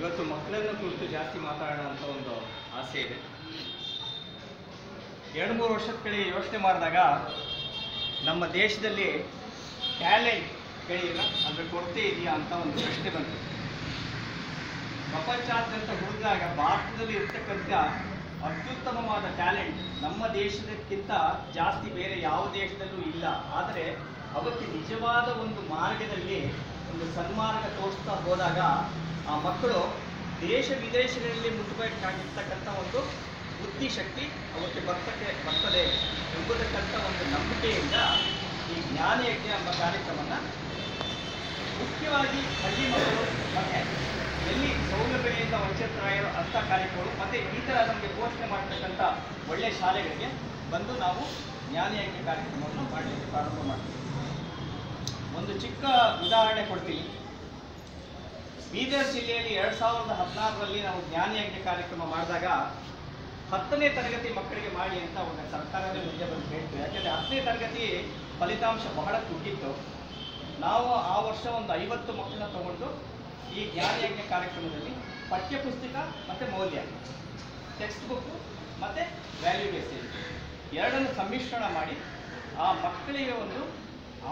ಇವತ್ತು ಮಕ್ಕಳನ್ನು ಕುರಿತು ಜಾಸ್ತಿ ಮಾತಾಡೋಣ ಅಂತ ಒಂದು ಆಸೆ ಇದೆ. ಎರಡು ಮೂರು ವರ್ಷದ ಕೆಳಗೆ ಯೋಚನೆ ಮಾಡಿದಾಗ ನಮ್ಮ ದೇಶದಲ್ಲಿ ಟ್ಯಾಲೆಂಟ್ ಬೆಳೆಯಿಲ್ಲ ಅದರ ಕೊರತೆ ಇದೆಯಾ ಅಂತ ಒಂದು ಪ್ರಶ್ನೆ ಬಂತು. ಪ್ರಪಂಚಾದ್ಯಂತ ಹುಡುಗಾಗ ಭಾರತದಲ್ಲಿ ಇರ್ತಕ್ಕಂಥ ಅತ್ಯುತ್ತಮವಾದ ಟ್ಯಾಲೆಂಟ್ ನಮ್ಮ ದೇಶದಕ್ಕಿಂತ ಜಾಸ್ತಿ ಬೇರೆ ಯಾವ ದೇಶದಲ್ಲೂ ಇಲ್ಲ. ಆದರೆ ಅವಕ್ಕೆ ನಿಜವಾದ ಒಂದು ಮಾರ್ಗದಲ್ಲಿ ಒಂದು ಸನ್ಮಾರ್ಗ ತೋರಿಸ್ತಾ ಹೋದಾಗ ಆ ಮಕ್ಕಳು ದೇಶ ವಿದೇಶಗಳಲ್ಲಿ ಮುಟ್ಟಬೇಕಾಗಿರ್ತಕ್ಕಂಥ ಒಂದು ಬುದ್ಧಿಶಕ್ತಿ ಅವಕ್ಕೆ ಬರ್ತಕ್ಕೆ ಬರ್ತದೆ ಎಂಬುದಕ್ಕಂಥ ಒಂದು ನಂಬಿಕೆಯಿಂದ ಈ ಜ್ಞಾನ ಯಜ್ಞ ಎಂಬ ಕಾರ್ಯಕ್ರಮವನ್ನು ಮುಖ್ಯವಾಗಿ ಹಳ್ಳಿ ಮಕ್ಕಳು ಮತ್ತೆ ಎಲ್ಲಿ ಸೌಲಭ್ಯಗಳಿಂದ ವಂಚಿತರಾಗಿರೋ ಅಂಥ ಕಾರ್ಯಕ್ರಮಗಳು ಮತ್ತೆ ಈ ಥರ ನಮಗೆ ಘೋಷಣೆ ಮಾಡ್ತಕ್ಕಂಥ ಒಳ್ಳೆಯ ಶಾಲೆಗಳಿಗೆ ಬಂದು ನಾವು ಜ್ಞಾನ ಯಜ್ಞ ಕಾರ್ಯಕ್ರಮವನ್ನು ಮಾಡಲಿಕ್ಕೆ ಪ್ರಾರಂಭ ಮಾಡ್ತೀವಿ. ಒಂದು ಚಿಕ್ಕ ಉದಾಹರಣೆ ಕೊಡ್ತೀನಿ. ಬೀದರ್ ಜಿಲ್ಲೆಯಲ್ಲಿ ಎರಡು ಸಾವಿರದ ಹದಿನಾರರಲ್ಲಿ ನಾವು ಜ್ಞಾನಯಜ್ಞ ಕಾರ್ಯಕ್ರಮ ಮಾಡಿದಾಗ ಹತ್ತನೇ ತರಗತಿ ಮಕ್ಕಳಿಗೆ ಮಾಡಿ ಅಂತ ಒಂದು ಸರ್ಕಾರವೇ ಮುಂದೆ ಬಂದು ಹೇಳ್ತೀವಿ ಯಾಕೆಂದರೆ ಹತ್ತನೇ ತರಗತಿ ಫಲಿತಾಂಶ ಬಹಳ ಕುಗ್ಗಿತ್ತು ನಾವು ಆ ವರ್ಷ ಒಂದು ಐವತ್ತು ಮಕ್ಕಳನ್ನ ತಗೊಂಡು ಈ ಜ್ಞಾನಯಜ್ಞ ಕಾರ್ಯಕ್ರಮದಲ್ಲಿ ಪಠ್ಯಪುಸ್ತಕ ಮತ್ತು ಮೌಲ್ಯ ಟೆಕ್ಸ್ಟ್ ಬುಕ್ಕು ಮತ್ತು ವ್ಯಾಲ್ಯೂ ಬೇಸಿಸ್ ಎರಡನ್ನು ಸಮ್ಮಿಶ್ರಣ ಮಾಡಿ ಆ ಮಕ್ಕಳಿಗೆ ಒಂದು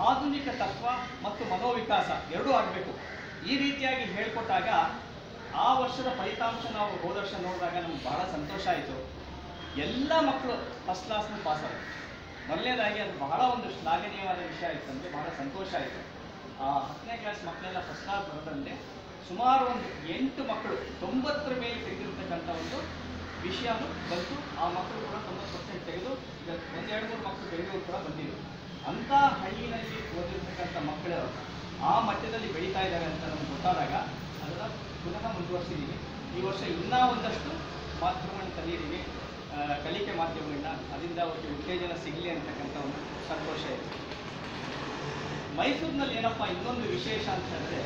ಆಧುನಿಕ ತತ್ವ ಮತ್ತು ಮನೋವಿಕಾಸ ಎರಡೂ ಆಗಬೇಕು. ಈ ರೀತಿಯಾಗಿ ಹೇಳ್ಕೊಟ್ಟಾಗ ಆ ವರ್ಷದ ಫಲಿತಾಂಶ ನಾವು ಹೋದ ವರ್ಷ ನೋಡಿದಾಗ ನಮ್ಗೆ ಬಹಳ ಸಂತೋಷ ಆಯಿತು. ಎಲ್ಲ ಮಕ್ಕಳು ಫಸ್ಟ್ ಕ್ಲಾಸ್ನ ಪಾಸ್ ಆದರು. ಮೊದಲನೇದಾಗಿ ಅದು ಬಹಳ ಒಂದು ಶ್ಲಾಘನೀಯವಾದ ವಿಷಯ ಆಯಿತು ಅಂದರೆ ಬಹಳ ಸಂತೋಷ ಆಯಿತು. ಆ ಹತ್ತನೇ ಕ್ಲಾಸ್ ಮಕ್ಕಳೆಲ್ಲ ಫಸ್ಟ್ ಕ್ಲಾಸ್ ಬರೋದಂದರೆ ಸುಮಾರು ಒಂದು ಎಂಟು ಮಕ್ಕಳು ತೊಂಬತ್ತರ ಮೇಲೆ ತೆಗೆದಿರ್ತಕ್ಕಂಥ ಒಂದು ವಿಷಯ ಬಂತು. ಆ ಮಕ್ಕಳು ಕೂಡ ತೊಂಬತ್ತು ಪರ್ಸೆಂಟ್ ತೆಗೆದು ಒಂದೆರಡು ಮೂರು ಮಕ್ಕಳು ಬೆಂಗಳೂರು ಕೂಡ ಬಂದಿದ್ದರು ಅಂಥ ಹಳ್ಳಿನಲ್ಲಿ ಓದಿರ್ತಕ್ಕಂಥ ಮಕ್ಕಳು ಆ ಮಟ್ಟದಲ್ಲಿ ಬೆಳೀತಾ ಇದ್ದಾರೆ ಅಂತ ನಮ್ಗೆ ಗೊತ್ತಾದಾಗ ಅದನ್ನು ಪುನಃ ಮುಂದುವರಿಸಿದ್ದೀವಿ ಈ ವರ್ಷ ಇನ್ನೂ ಒಂದಷ್ಟು ಮಾಧ್ಯಮಗಳನ್ನ ಕಲಿಯಿದ್ದೀವಿ ಕಲಿಕೆ ಮಾಧ್ಯಮಗಳನ್ನ ಅದರಿಂದ ಅವರಿಗೆ ಉತ್ತೇಜನ ಸಿಗಲಿ ಅಂತಕ್ಕಂಥ ಒಂದು ಸಂತೋಷ ಇದೆ. ಮೈಸೂರಿನಲ್ಲಿ ಏನಪ್ಪ, ಇನ್ನೊಂದು ವಿಶೇಷ ಅಂತ ಹೇಳಿದ್ರೆ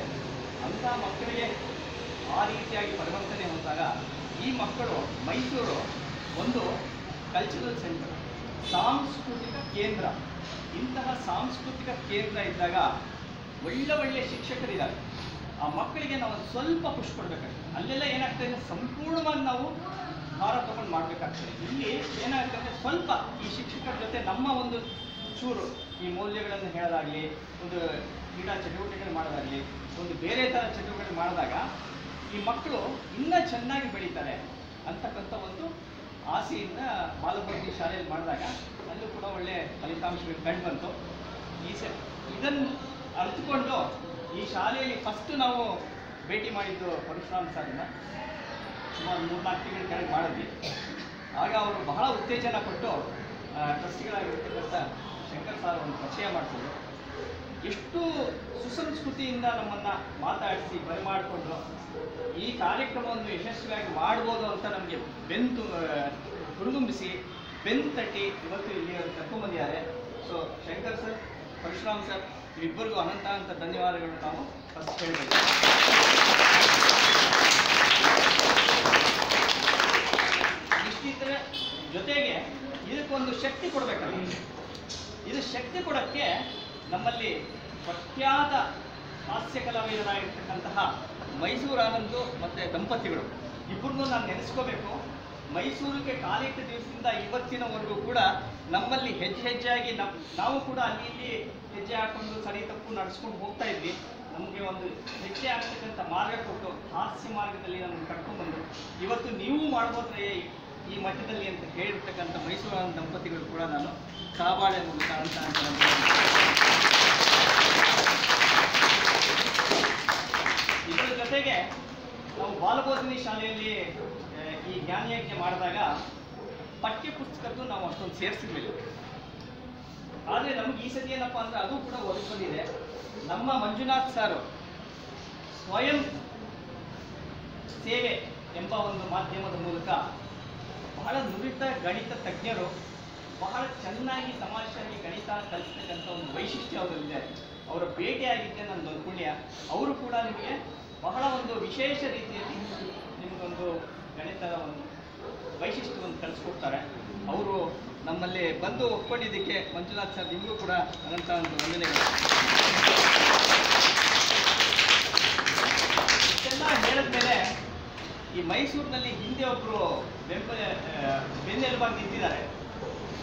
ಅಂಥ ಮಕ್ಕಳಿಗೆ ಆ ರೀತಿಯಾಗಿ ಪರಿವರ್ತನೆ ಹೊಂದಾಗ ಈ ಮಕ್ಕಳು ಮೈಸೂರು ಒಂದು ಕಲ್ಚರಲ್ ಸೆಂಟರ್ ಸಾಂಸ್ಕೃತಿಕ ಕೇಂದ್ರ. ಇಂತಹ ಸಾಂಸ್ಕೃತಿಕ ಕೇಂದ್ರ ಇದ್ದಾಗ ಒಳ್ಳೆ ಒಳ್ಳೆ ಶಿಕ್ಷಕರಿದ್ದಾರೆ. ಆ ಮಕ್ಕಳಿಗೆ ನಾವು ಸ್ವಲ್ಪ ಖುಷಿ ಕೊಡಬೇಕಾಗ್ತದೆ. ಅಲ್ಲೆಲ್ಲ ಏನಾಗ್ತದೆ ಇದೆ? ಸಂಪೂರ್ಣವಾಗಿ ನಾವು ಭಾರ ತಗೊಂಡು ಮಾಡಬೇಕಾಗ್ತದೆ. ಇಲ್ಲಿ ಏನಾಗ್ತದೆ ಸ್ವಲ್ಪ ಈ ಶಿಕ್ಷಕರ ಜೊತೆ ನಮ್ಮ ಒಂದು ಚೂರು ಈ ಮೌಲ್ಯಗಳನ್ನು ಹೇಳೋದಾಗಲಿ, ಒಂದು ಕ್ರೀಡಾ ಚಟುವಟಿಕೆ ಮಾಡೋದಾಗಲಿ, ಒಂದು ಬೇರೆ ಥರ ಚಟುವಟಿಕೆ ಮಾಡಿದಾಗ ಈ ಮಕ್ಕಳು ಇನ್ನೂ ಚೆನ್ನಾಗಿ ಬೆಳೀತಾರೆ ಅಂತಕ್ಕಂಥ ಒಂದು ಆಸೆಯಿಂದ ಬಾಲಭಾರತಿ ಶಾಲೆಯಲ್ಲಿ ಮಾಡಿದಾಗ ಅಲ್ಲೂ ಕೂಡ ಒಳ್ಳೆ ಫಲಿತಾಂಶಗಳು ಕಂಡು ಬಂತು. ಈ ಸ ಇದನ್ನು ಅರಿತುಕೊಂಡು ಈ ಶಾಲೆಯಲ್ಲಿ ಫಸ್ಟ್ ನಾವು ಭೇಟಿ ಮಾಡಿದ್ದು ಪರಶುರಾಮ್ ಸರ್ನ ಸುಮಾರು ಮೂರ್ನಾಲ್ಕು ತಿಂಗಳ ಕೆಳಗೆ ಮಾಡಿದ್ವಿ. ಆಗ ಅವರು ಬಹಳ ಉತ್ತೇಜನ ಕೊಟ್ಟು ಟ್ರಸ್ಟಿಗಳಾಗಿರ್ತಕ್ಕಂಥ ಶಂಕರ್ ಸಾರ್ ಒಂದು ಪರಿಚಯ ಮಾಡ್ತಿದ್ರು ಎಷ್ಟು ಸುಸಂಸ್ಕೃತಿಯಿಂದ ನಮ್ಮನ್ನು ಮಾತಾಡಿಸಿ ಬರಮಾಡಿಕೊಂಡು ಈ ಕಾರ್ಯಕ್ರಮವನ್ನು ಯಶಸ್ವಿಯಾಗಿ ಮಾಡ್ಬೋದು ಅಂತ ನಮಗೆ ಬೆಂತು ಹುರಿದುಂಬಿಸಿ ಬೆನ್ನು ತಟ್ಟಿ ಇವತ್ತು ಇಲ್ಲಿ ಕರ್ಕೊಂಡ್ಬಂದಿದ್ದಾರೆ so Shankar sir Parashuram sir ಇಬ್ಬರಿಗೂ ಅನಂತ ಅಂತ ಧನ್ಯವಾದಗಳು ನಾವು ಫಸ್ಟ್ ಹೇಳಬೇಕು. ಇಷ್ಟಿದ್ರೆ ಜೊತೆಗೆ ಇದಕ್ಕೊಂದು ಶಕ್ತಿ ಕೊಡಬೇಕಲ್ಲ. ಇದು ಶಕ್ತಿ ಕೊಡೋಕ್ಕೆ ನಮ್ಮಲ್ಲಿ ಪ್ರಖ್ಯಾತ ಹಾಸ್ಯ ಕಲಾವಿದರಾಗಿರ್ತಕ್ಕಂತಹ ಮೈಸೂರು ಆನಂದು ಮತ್ತು ದಂಪತಿಗಳು. ಇಬ್ಬರನ್ನೂ ನಾನು ನೆನೆಸ್ಕೋಬೇಕು. ಮೈಸೂರಿಗೆ ಕಾಲಿಟ್ಟ ದಿವಸದಿಂದ ಇವತ್ತಿನವರೆಗೂ ಕೂಡ ನಮ್ಮಲ್ಲಿ ಹೆಜ್ಜೆ ಹೆಜ್ಜೆಯಾಗಿ ನಾವು ಕೂಡ ಅಲ್ಲಿ ಇಲ್ಲಿ ಹೆಜ್ಜೆ ಹಾಕೊಂಡು ಸರಿ ತಪ್ಪು ನಡೆಸ್ಕೊಂಡು ಹೋಗ್ತಾ ಇದ್ವಿ. ನಮಗೆ ಒಂದು ಹೆಜ್ಜೆ ಆಗ್ತಕ್ಕಂಥ ಮಾರ್ಗ ಕೊಟ್ಟು ಹಾಸ್ಯ ಮಾರ್ಗದಲ್ಲಿ ನಮ್ಮನ್ನು ಕರ್ಕೊಂಡ್ಬಂದು ಇವತ್ತು ನೀವು ಮಾಡ್ಬೋದ್ರೆ ಈ ಮಟ್ಟದಲ್ಲಿ ಅಂತ ಹೇಳಿರ್ತಕ್ಕಂಥ ಮೈಸೂರಿನ ದಂಪತಿಗಳು ಕೂಡ ನಾನು ಕಾಬಾಳೆ ಮೂಲಕ ಅಂತ ಇದರ ಜೊತೆಗೆ ನಾವು ಬಾಲಬೋಧಿನಿ ಶಾಲೆಯಲ್ಲಿ ಈ ಜ್ಞಾನಯಜ್ಞ ಮಾಡಿದಾಗ ಪಠ್ಯ ಪುಸ್ತಕದ್ದು ನಾವು ಅಷ್ಟೊಂದು ಸೇರಿಸಿರ್ಲಿಲ್ಲ. ಆದರೆ ನಮ್ಗೆ ಈ ಸತಿ ಏನಪ್ಪ ಅಂದ್ರೆ ಅದು ಕೂಡ ಒದಗಿಕೊಂಡಿದೆ ನಮ್ಮ ಮಂಜುನಾಥ್ ಸರ್ ಸ್ವಯಂ ಸೇವೆ ಎಂಬ ಒಂದು ಮಾಧ್ಯಮದ ಮೂಲಕ ಬಹಳ ನುರಿತ ಗಣಿತ ತಜ್ಞರು ಬಹಳ ಚೆನ್ನಾಗಿ ಸಮಾಜದಲ್ಲಿ ಗಣಿತ ಕಲಿಸ್ತಕ್ಕಂಥ ಒಂದು ವೈಶಿಷ್ಟ್ಯ ಅವರಲ್ಲಿದೆ. ಅವರ ಭೇಟಿಯಾಗಿದ್ದೆ ನನ್ನ ಪುಣ್ಯ ಅವರು ಕೂಡ ನಿಮಗೆ ಬಹಳ ಒಂದು ವಿಶೇಷ ರೀತಿಯಲ್ಲಿ ನಿಮಗೊಂದು ಗಣಿತದ ಒಂದು ವೈಶಿಷ್ಟ್ಯವನ್ನು ಕಲಿಸ್ಕೊಡ್ತಾರೆ. ಅವರು ನಮ್ಮಲ್ಲಿ ಬಂದು ಒಪ್ಕೊಂಡಿದ್ದಕ್ಕೆ ಮಂಜುನಾಥ್ ಸರ್ ನಿಮಗೂ ಕೂಡ ಅನಂತ ಒಂದು ವಂದನೆಗಳು. ಇಷ್ಟೆಲ್ಲ ಹೇಳಿದ್ಮೇಲೆ ಮೈಸೂರಿನಲ್ಲಿ ಹಿಂದೆ ಒಬ್ಬರು ಬೆಂಬಲ ಬೆನ್ನೆಲುಬಾಗಿ ನಿಂತಿದ್ದಾರೆ.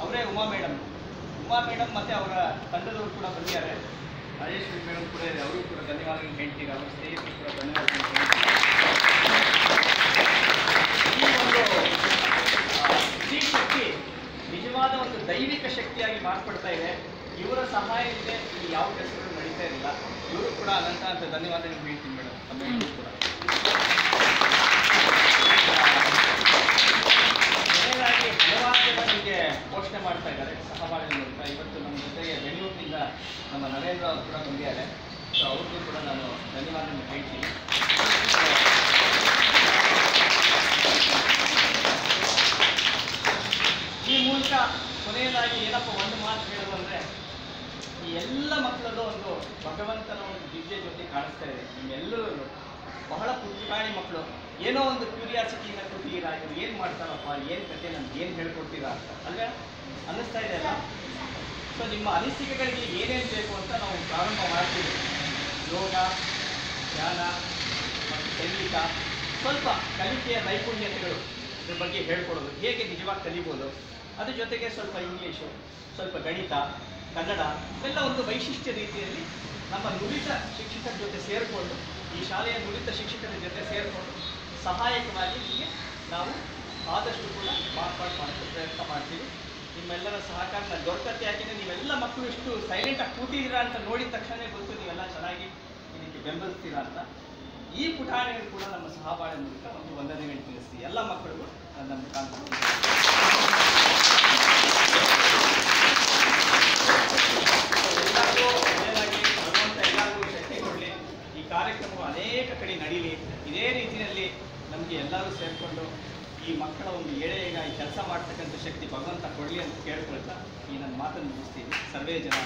ಅವರೇ ಉಮಾ ಮೇಡಮ್. ಉಮಾ ಮೇಡಮ್ ಮತ್ತು ಅವರ ತಂಡದವರು ಕೂಡ ಬಂದಿದ್ದಾರೆ. ರಾಜೇಶ್ವರಿ ಮೇಡಮ್ ಕೂಡ ಇದೆ ಅವರು ಕೂಡ ಧನ್ಯವಾದಗಳು ಹೇಳ್ತೀರಾ ಅವರ ಸ್ನೇಹಿತರು ಕೂಡ ಧನ್ಯವಾದಗಳು ಹೇಳ್ತೀನಿ. ಈ ಒಂದು ಆ, ಸ್ತ್ರೀ ಶಕ್ತಿ ನಿಜವಾದ ಒಂದು ದೈವಿಕ ಶಕ್ತಿಯಾಗಿ ಮಾರ್ಪಡ್ತಾ ಇದೆ. ಇವರ ಸಹಾಯ ಇಲ್ಲದೆ ಈ ಯಾವ ಕೆಲಸಗಳು ನಡೀತಾ ಇರಲಿಲ್ಲ ಇವರು ಕೂಡ ಅನಂತ ಅಂತ ಧನ್ಯವಾದಗಳು ಹೇಳ್ತೀನಿ ಮೇಡಮ್. ತಮ್ಮೆಲ್ಲರಿಗೂ ಕೂಡ ಕೊನೆಯದಾಗಿ ಹಲವಾರು ಜನ ನಮಗೆ ಪೋಷಣೆ ಮಾಡ್ತಾ ಇದ್ದಾರೆ. ಸಹಬಾಳ್ವೆ ಮೂಲಕ ಇವತ್ತು ನಮ್ಮ ಜೊತೆಗೆ ಬೆಂಗಳೂರಿನಿಂದ ನಮ್ಮ ನರೇಂದ್ರ ಅವರು ಕೂಡ ಬಂದಿದ್ದಾರೆ. ಸೊ ಅವ್ರಿಗೂ ಕೂಡ ನಾನು ಧನ್ಯವಾದಗಳನ್ನು ಹೇಳ್ತೀನಿ ಈ ಮೂಲಕ ಕೊನೆಯದಾಗಿ ಏನಪ್ಪ, ಒಂದು ಮಾತು ಹೇಳೋದು ಅಂದರೆ ಈ ಎಲ್ಲ ಮಕ್ಕಳಲ್ಲೂ ಒಂದು ಭಗವಂತನ ಒಂದು ದಿವ್ಯ ಜ್ಯೋತಿ ಕಾಣಿಸ್ತಾ ಇದೆ. ನಿಮ್ಮೆಲ್ಲರೂ ಬಹಳ ಪುಟ್ಟಿಕಾಣಿ ಮಕ್ಕಳು. ಏನೋ ಒಂದು ಕ್ಯೂರಿಯಾಸಿಟಿಯಿಂದ ಕೂತೀರಾ ಇವ್ರು ಏನು ಮಾಡ್ತಾರಪ್ಪ, ಏನು ಕತೆ, ನಮ್ಗೆ ಏನು ಹೇಳ್ಕೊಡ್ತೀರಾ ಅಂತ, ಅಲ್ವೇ? ಅನ್ನಿಸ್ತಾ ಇದೆ ಅಲ್ಲ ಸೊ ನಿಮ್ಮ ಅನಿಸಿಕೆಗಳಿಗೆ ಏನೇನು ಬೇಕು ಅಂತ ನಾವು ಪ್ರಾರಂಭ ಮಾಡ್ತೀವಿ. ಯೋಗ, ಧ್ಯಾನ, ಮತ್ತು ಸಂಗೀತ, ಸ್ವಲ್ಪ ಕಲಿಕೆಯ ನೈಪುಣ್ಯತೆಗಳು ಇದ್ರ ಬಗ್ಗೆ ಹೇಳ್ಕೊಡೋದು. ಹೇಗೆ ನಿಜವಾಗಿ ಕಲಿಬೋದು? ಅದ್ರ ಜೊತೆಗೆ ಸ್ವಲ್ಪ ಇಂಗ್ಲೀಷು ಸ್ವಲ್ಪ ಗಣಿತ, ಕನ್ನಡ ಇವೆಲ್ಲ ಒಂದು ವೈಶಿಷ್ಟ್ಯ ರೀತಿಯಲ್ಲಿ ನಮ್ಮ ನುರಿತ ಶಿಕ್ಷಕರ ಜೊತೆ ಸೇರಿಕೊಂಡು, ಈ ಶಾಲೆಯ ನುರಿತ ಶಿಕ್ಷಕರ ಜೊತೆ ಸೇರಿಕೊಂಡು ಸಹಾಯಕವಾಗಿ ನಿಮಗೆ ನಾವು ಆದಷ್ಟು ಕೂಡ ಮಾರ್ಪಾಡು ಮಾಡೋಕ್ಕೆ ಪ್ರಯತ್ನ ಮಾಡ್ತೀವಿ. ನಿಮ್ಮೆಲ್ಲರ ಸಹಕಾರ ನಾನು ದೊರಕತ್ತೆ ಯಾಕೆಂದರೆ ನೀವೆಲ್ಲ ಮಕ್ಕಳು ಇಷ್ಟು ಸೈಲೆಂಟಾಗಿ ಕೂತಿದ್ದೀರಾ ಅಂತ ನೋಡಿದ ತಕ್ಷಣ ಗೊತ್ತು ನೀವೆಲ್ಲ ಚೆನ್ನಾಗಿ ಇದಕ್ಕೆ ಬೆಂಬಲಿಸ್ತೀರಾ ಅಂತ. ಈ ಪುಟಾಣಿಗಳು ಕೂಡ ನಮ್ಮ ಸಹಬಾಳ್ವೆ ಮೂಲಕ ಒಂದು ವಂದನೆಗಳು ತಿಳಿಸಿ ಎಲ್ಲ ಮಕ್ಕಳಿಗೂ ನನ್ನ ಮುಖಾಂತರ. ಎಲ್ಲರಿಗೂ ಒಳ್ಳೆಯದಾಗಿ ಭಗವಂತ ಎಲ್ಲರಿಗೂ ಶಕ್ತಿ ಕೊಡಲಿ. ಈ ಕಾರ್ಯಕ್ರಮವು ಅನೇಕ ಕಡೆ ನಡೀಲಿ. ಇದೇ ರೀತಿಯಲ್ಲಿ ನಮಗೆ ಎಲ್ಲರೂ ಸೇರಿಕೊಂಡು ಈ ಮಕ್ಕಳ ಒಂದು ಎಳೆಗಾಗಿ ಕೆಲಸ ಮಾಡ್ತಕ್ಕಂಥ ಶಕ್ತಿ ಭಗವಂತ ಕೊಡಲಿ ಅಂತ ಕೇಳ್ಕೊಳ್ತಾ ಈ ನನ್ನ ಮಾತನ್ನು ಮುಗಿಸ್ತೀನಿ ಸರ್ವೇ ಜನ